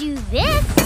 do this.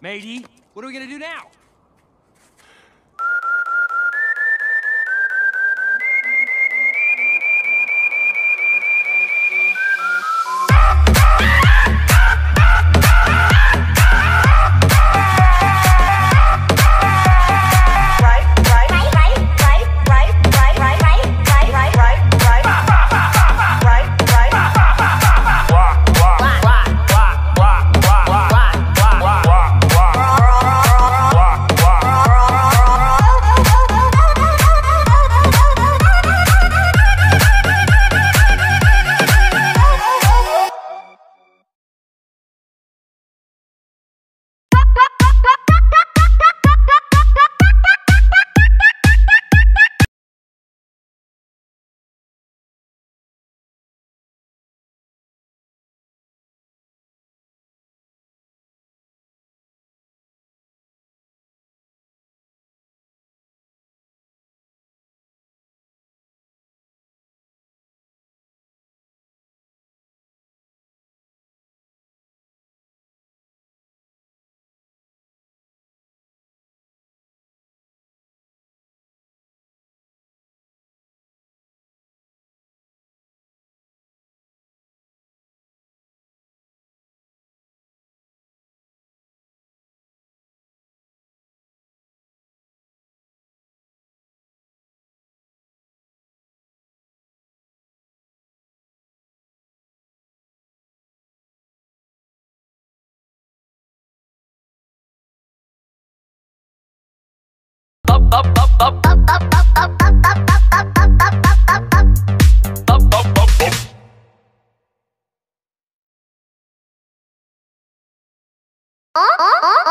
Matey. What are we gonna do now? Oh, oh, oh.